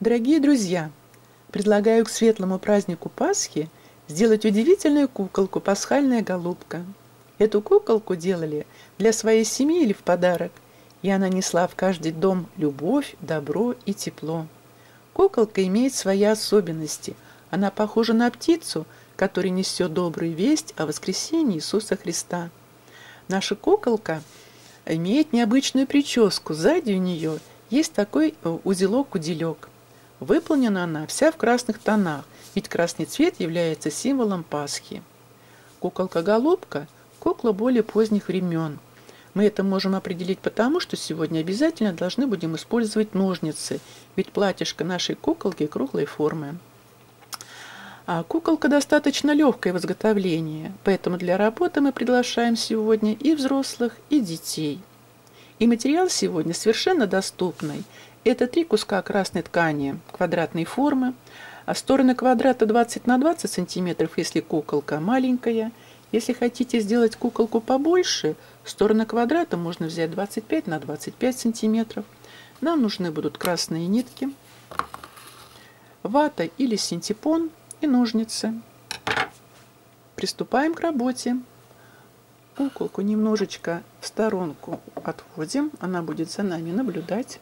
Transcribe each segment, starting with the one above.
Дорогие друзья, предлагаю к светлому празднику Пасхи сделать удивительную куколку «Пасхальная голубка». Эту куколку делали для своей семьи или в подарок, и она несла в каждый дом любовь, добро и тепло. Куколка имеет свои особенности. Она похожа на птицу, которая несет добрую весть о воскресении Иисуса Христа. Наша куколка имеет необычную прическу. Сзади у нее есть такой э, узелок-уделек. Выполнена она вся в красных тонах, ведь красный цвет является символом Пасхи. Куколка-голубка – кукла более поздних времен. Мы это можем определить потому, что сегодня обязательно должны будем использовать ножницы, ведь платьишко нашей куколки круглой формы. А куколка достаточно легкое в изготовлении, поэтому для работы мы приглашаем сегодня и взрослых, и детей. И материал сегодня совершенно доступный – это три куска красной ткани квадратной формы, а стороны квадрата 20 на 20 сантиметров, если куколка маленькая. Если хотите сделать куколку побольше, стороны квадрата можно взять 25 на 25 сантиметров. Нам нужны будут красные нитки, вата или синтепон и ножницы. Приступаем к работе. Куколку немножечко в сторонку отводим, она будет за нами наблюдать.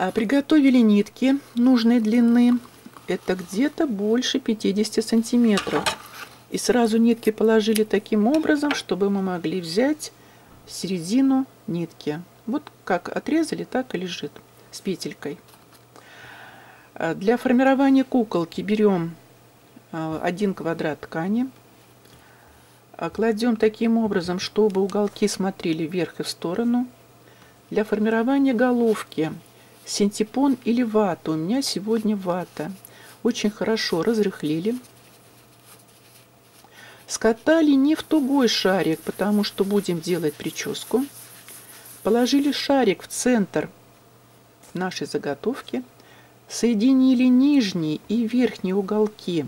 А приготовили нитки нужной длины. Это где-то больше 50 сантиметров. И сразу нитки положили таким образом, чтобы мы могли взять середину нитки. Вот как отрезали, так и лежит с петелькой. А для формирования куколки берем а, один квадрат ткани, кладем таким образом, чтобы уголки смотрели вверх и в сторону. Для формирования головки синтепон или вата. У меня сегодня вата. Очень хорошо разрыхлили. Скатали не в тугой шарик, потому что будем делать прическу. Положили шарик в центр нашей заготовки. Соединили нижние и верхние уголки.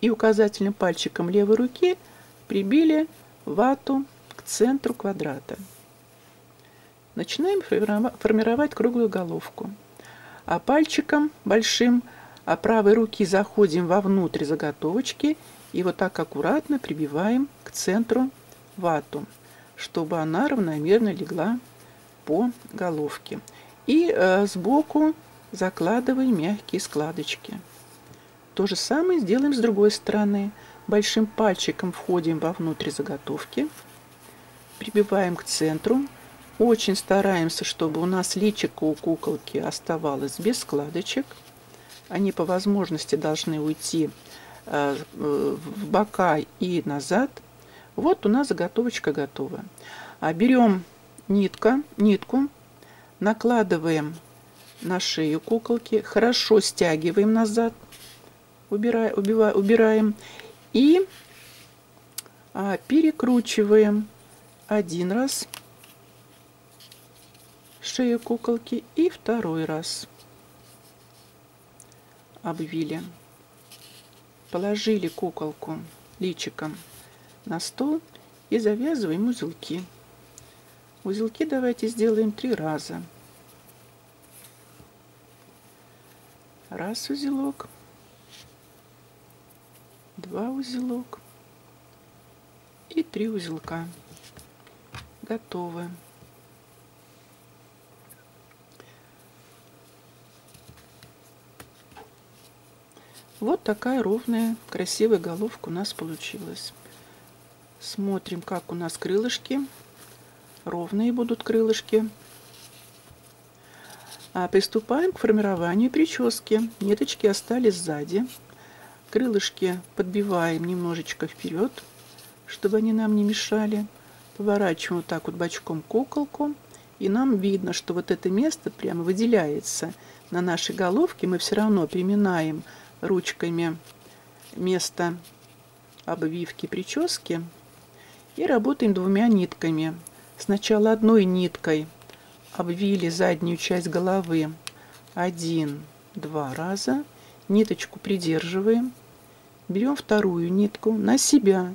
И указательным пальчиком левой руки прибили вату к центру квадрата. Начинаем формировать круглую головку. А пальчиком большим а правой руки заходим вовнутрь заготовочки и вот так аккуратно прибиваем к центру вату, чтобы она равномерно легла по головке. И э, сбоку закладываем мягкие складочки. То же самое сделаем с другой стороны. Большим пальчиком входим вовнутрь заготовки, прибиваем к центру, очень стараемся, чтобы у нас личико у куколки оставалось без складочек. Они по возможности должны уйти э, в бока и назад. Вот у нас заготовочка готова. А берем нитка, нитку, накладываем на шею куколки, хорошо стягиваем назад, убираем, и а, перекручиваем один раз шею куколки и второй раз обвили. Положили куколку личиком на стол и завязываем узелки. Узелки давайте сделаем три раза. Раз узелок, два узелок и три узелка. Готовы. Вот такая ровная, красивая головка у нас получилась. Смотрим, как у нас крылышки. Ровные будут крылышки. А приступаем к формированию прически. Ниточки остались сзади. Крылышки подбиваем немножечко вперед, чтобы они нам не мешали. Поворачиваем вот так вот бочком куколку. И нам видно, что вот это место прямо выделяется. На нашей головке мы все равно приминаем ручками место обвивки прически и работаем двумя нитками. Сначала одной ниткой обвили заднюю часть головы один-два раза, ниточку придерживаем, берем вторую нитку на себя,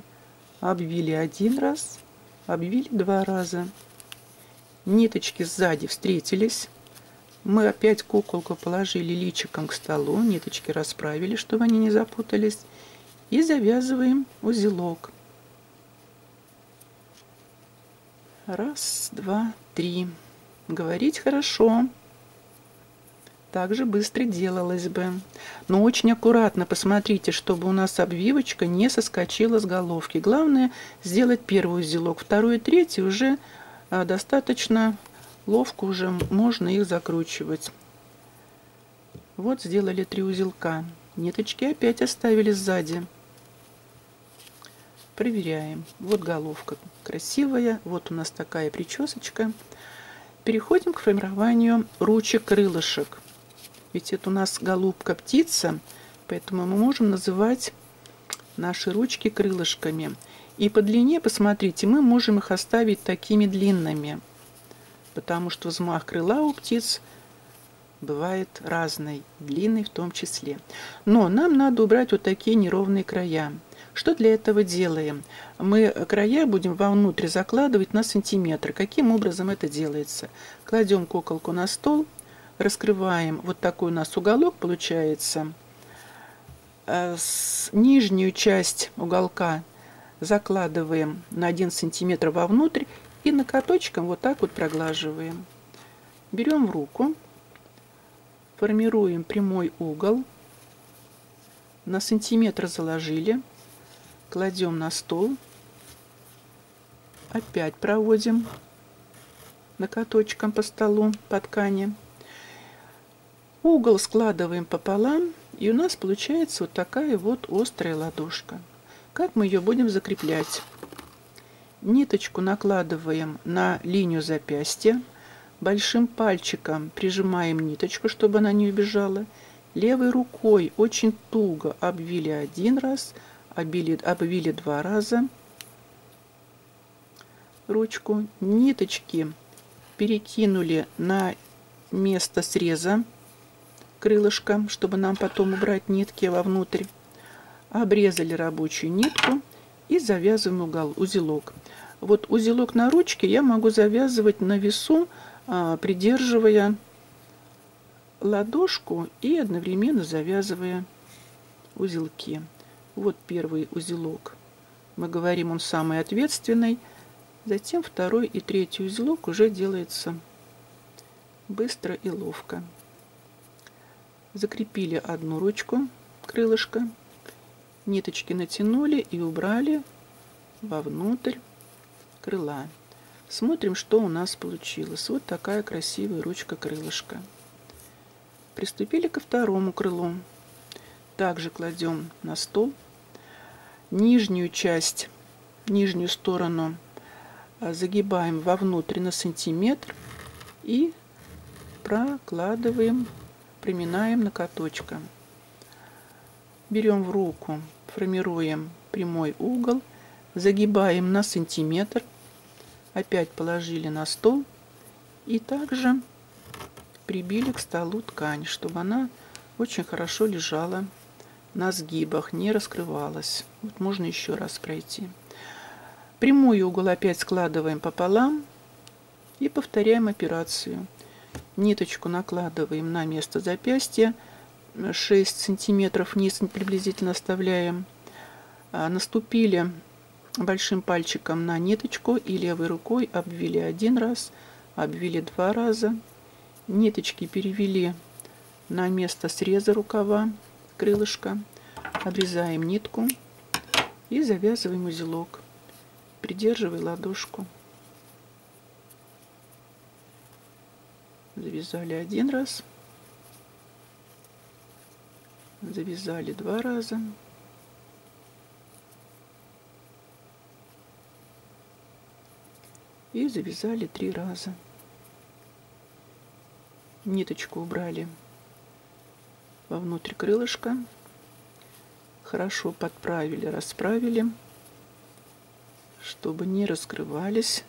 обвили один раз, обвили два раза. Ниточки сзади встретились, Мы опять куколку положили личиком к столу, ниточки расправили, чтобы они не запутались, и завязываем узелок. Раз, два, три. Говорить хорошо. Так же быстро делалось бы. Но очень аккуратно посмотрите, чтобы у нас обвивочка не соскочила с головки. Главное сделать первый узелок, второй и третий уже а, достаточно ловко уже можно их закручивать. Вот сделали три узелка. Ниточки опять оставили сзади. Проверяем. Вот головка красивая. Вот у нас такая причесочка. Переходим к формированию ручек крылышек. Ведь это у нас голубка птица, поэтому мы можем называть наши ручки крылышками. И по длине, посмотрите, мы можем их оставить такими длинными потому что взмах крыла у птиц бывает разный, длинный в том числе. Но нам надо убрать вот такие неровные края. Что для этого делаем? Мы края будем вовнутрь закладывать на сантиметр. Каким образом это делается? Кладем куколку на стол, раскрываем, вот такой у нас уголок получается. Э, с нижнюю часть уголка закладываем на 1 сантиметр вовнутрь и накаточком вот так вот проглаживаем. Берем в руку, формируем прямой угол, на сантиметр заложили, кладем на стол, опять проводим накаточком по столу, по ткани. Угол складываем пополам, и у нас получается вот такая вот острая ладошка. Как мы ее будем закреплять? Ниточку накладываем на линию запястья. Большим пальчиком прижимаем ниточку, чтобы она не убежала. Левой рукой очень туго обвили один раз, обвили, обвили два раза ручку. Ниточки перекинули на место среза крылышка, чтобы нам потом убрать нитки вовнутрь. Обрезали рабочую нитку и завязываем угол, узелок. Вот узелок на ручке я могу завязывать на весу, а, придерживая ладошку и одновременно завязывая узелки. Вот первый узелок. Мы говорим, он самый ответственный. Затем второй и третий узелок уже делается быстро и ловко. Закрепили одну ручку, крылышко, ниточки натянули и убрали вовнутрь крыла. Смотрим, что у нас получилось. Вот такая красивая ручка-крылышко. Приступили ко второму крылу. Также кладем на стол. Нижнюю часть, нижнюю сторону а, загибаем вовнутрь на сантиметр и прокладываем, приминаем накаточком. Берем в руку, формируем прямой угол, загибаем на сантиметр, опять положили на стол и также прибили к столу ткань, чтобы она очень хорошо лежала на сгибах, не раскрывалась. Вот можно еще раз пройти. Прямой угол опять складываем пополам и повторяем операцию. Ниточку накладываем на место запястья, 6 сантиметров вниз приблизительно оставляем. А, наступили большим пальчиком на ниточку и левой рукой обвили один раз, обвили два раза. Ниточки перевели на место среза рукава крылышка. Обрезаем нитку и завязываем узелок, придерживая ладошку. Завязали один раз, завязали два раза, и завязали три раза. Ниточку убрали вовнутрь крылышка, хорошо подправили, расправили, чтобы не раскрывались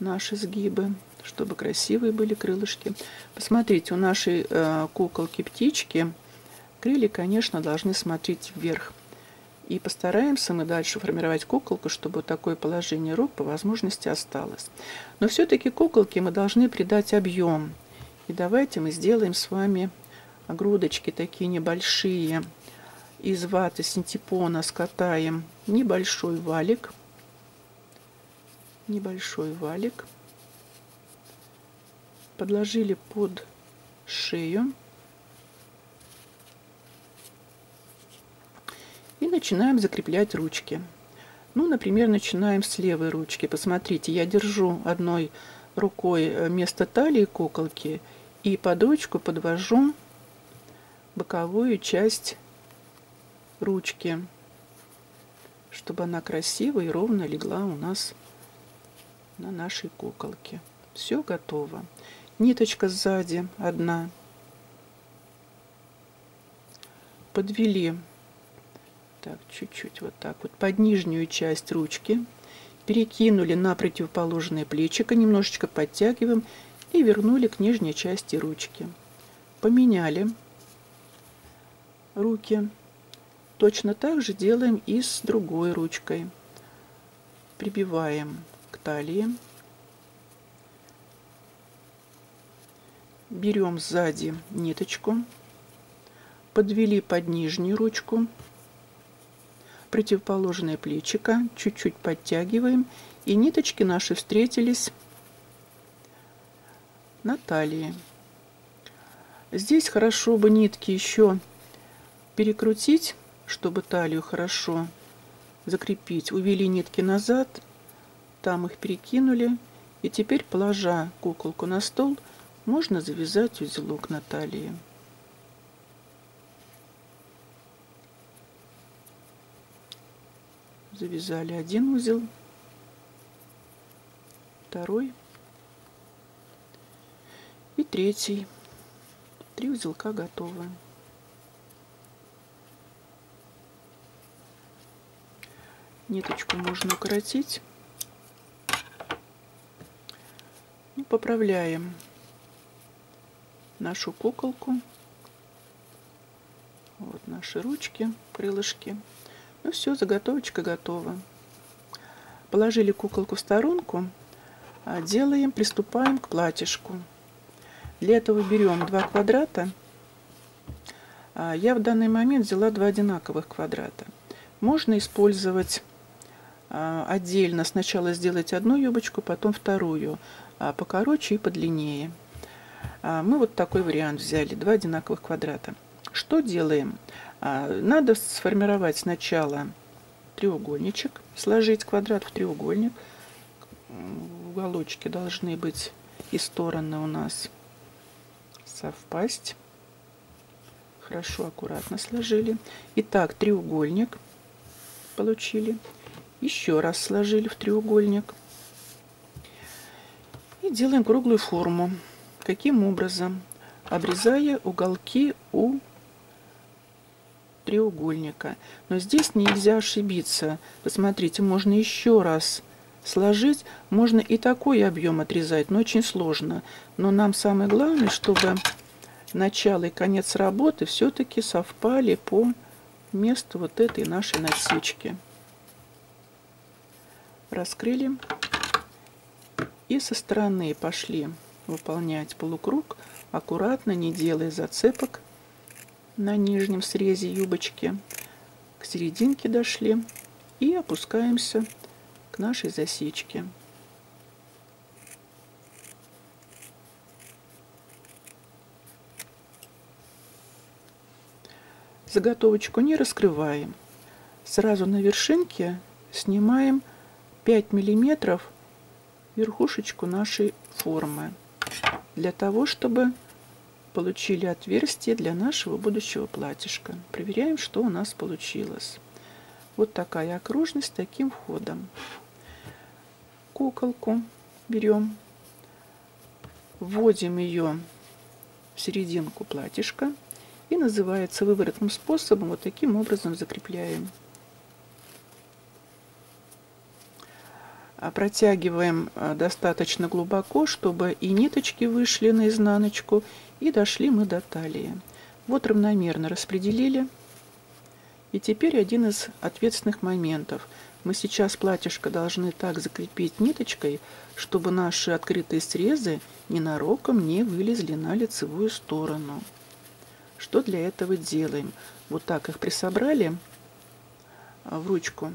наши сгибы, чтобы красивые были крылышки. Посмотрите, у нашей э, куколки-птички крылья, конечно, должны смотреть вверх. И постараемся мы дальше формировать куколку, чтобы такое положение рук по возможности осталось. Но все-таки куколке мы должны придать объем. И давайте мы сделаем с вами грудочки такие небольшие. Из ваты синтепона скатаем небольшой валик. Небольшой валик. Подложили под шею. Начинаем закреплять ручки. Ну, например, начинаем с левой ручки. Посмотрите, я держу одной рукой э, место талии куколки и под ручку подвожу боковую часть ручки, чтобы она красиво и ровно легла у нас на нашей куколке. Все готово. Ниточка сзади одна. Подвели так, чуть-чуть вот так вот под нижнюю часть ручки. Перекинули на противоположное плечико, немножечко подтягиваем и вернули к нижней части ручки. Поменяли руки. Точно так же делаем и с другой ручкой. Прибиваем к талии. Берем сзади ниточку, подвели под нижнюю ручку, противоположное плечико, чуть-чуть подтягиваем, и ниточки наши встретились на талии. Здесь хорошо бы нитки еще перекрутить, чтобы талию хорошо закрепить. Увели нитки назад, там их перекинули. И теперь, положа куколку на стол, можно завязать узелок на талии. Завязали один узел, второй и третий. Три узелка готовы. Ниточку можно укоротить. И поправляем нашу куколку. Вот наши ручки, крылышки. Ну все, заготовочка готова. Положили куколку в сторонку, а делаем, приступаем к платьишку. Для этого берем два квадрата. А я в данный момент взяла два одинаковых квадрата. Можно использовать а, отдельно, сначала сделать одну юбочку, потом вторую, покороче и подлиннее. Мы вот такой вариант взяли, два одинаковых квадрата. Что делаем? А, надо сформировать сначала треугольничек, сложить квадрат в треугольник. Уголочки должны быть и стороны у нас совпасть. Хорошо, аккуратно сложили. Итак, треугольник получили. Еще раз сложили в треугольник. И делаем круглую форму. Каким образом? Обрезая уголки у треугольника. Но здесь нельзя ошибиться. Посмотрите, можно еще раз сложить. Можно и такой объем отрезать, но очень сложно. Но нам самое главное, чтобы начало и конец работы все-таки совпали по месту вот этой нашей насечки. Раскрыли. И со стороны пошли выполнять полукруг, аккуратно, не делая зацепок на нижнем срезе юбочки. К серединке дошли и опускаемся к нашей засечке. Заготовочку не раскрываем. Сразу на вершинке снимаем 5 миллиметров верхушечку нашей формы для того, чтобы получили отверстие для нашего будущего платьишка. Проверяем, что у нас получилось. Вот такая окружность таким входом. Куколку берем, вводим ее в серединку платьишка и называется выворотным способом вот таким образом закрепляем. А протягиваем а, достаточно глубоко, чтобы и ниточки вышли на изнаночку, и дошли мы до талии. Вот равномерно распределили. И теперь один из ответственных моментов. Мы сейчас платьишко должны так закрепить ниточкой, чтобы наши открытые срезы ненароком не вылезли на лицевую сторону. Что для этого делаем? Вот так их присобрали в ручку,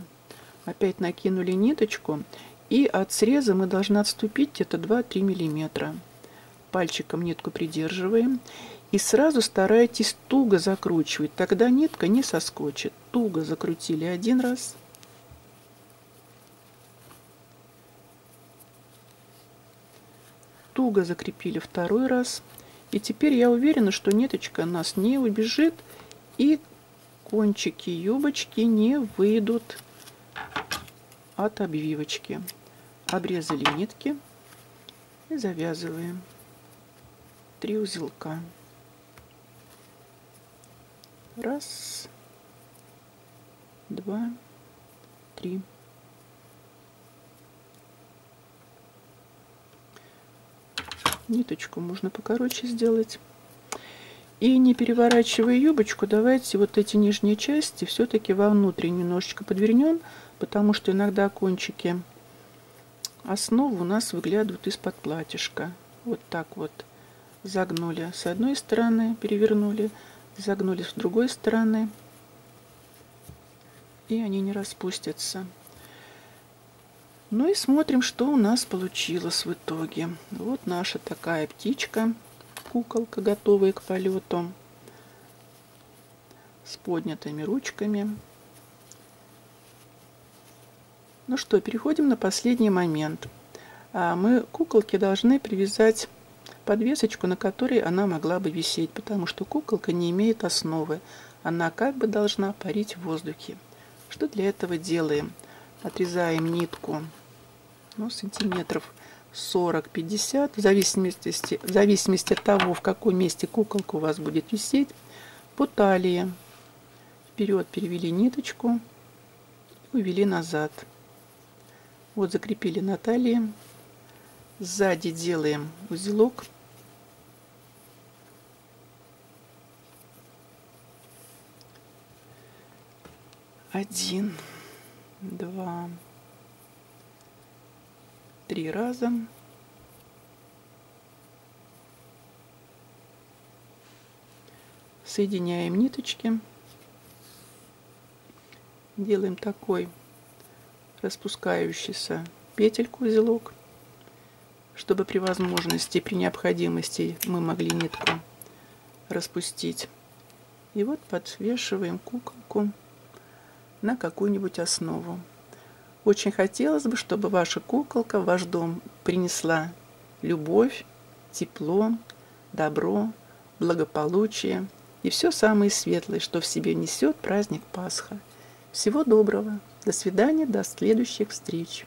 опять накинули ниточку, и от среза мы должны отступить где-то 2-3 миллиметра. Пальчиком нитку придерживаем и сразу старайтесь туго закручивать, тогда нитка не соскочит. Туго закрутили один раз – туго закрепили второй раз. И теперь я уверена, что ниточка нас не убежит и кончики юбочки не выйдут от обвивочки. Обрезали нитки и завязываем три узелка. Раз, два, три. Ниточку можно покороче сделать. И не переворачивая юбочку, давайте вот эти нижние части все-таки вовнутрь немножечко подвернем, потому что иногда кончики основы у нас выглядывают из-под платьишка. Вот так вот загнули с одной стороны, перевернули, загнули с другой стороны, и они не распустятся. Ну и смотрим, что у нас получилось в итоге. Вот наша такая птичка, куколка, готовая к полету. С поднятыми ручками. Ну что, переходим на последний момент. А мы куколке должны привязать подвесочку, на которой она могла бы висеть, потому что куколка не имеет основы. Она как бы должна парить в воздухе. Что для этого делаем? Отрезаем нитку ну, сантиметров 40-50, в зависимости, в зависимости от того, в каком месте куколка у вас будет висеть, по талии. Вперед перевели ниточку и увели назад. Вот закрепили на талии. Сзади делаем узелок. Один, два, три раза. Соединяем ниточки. Делаем такой распускающийся петельку узелок, чтобы при возможности, при необходимости мы могли нитку распустить. И вот подвешиваем куколку на какую-нибудь основу. Очень хотелось бы, чтобы ваша куколка в ваш дом принесла любовь, тепло, добро, благополучие и все самое светлое, что в себе несет праздник Пасха. Всего доброго. До свидания, до следующих встреч.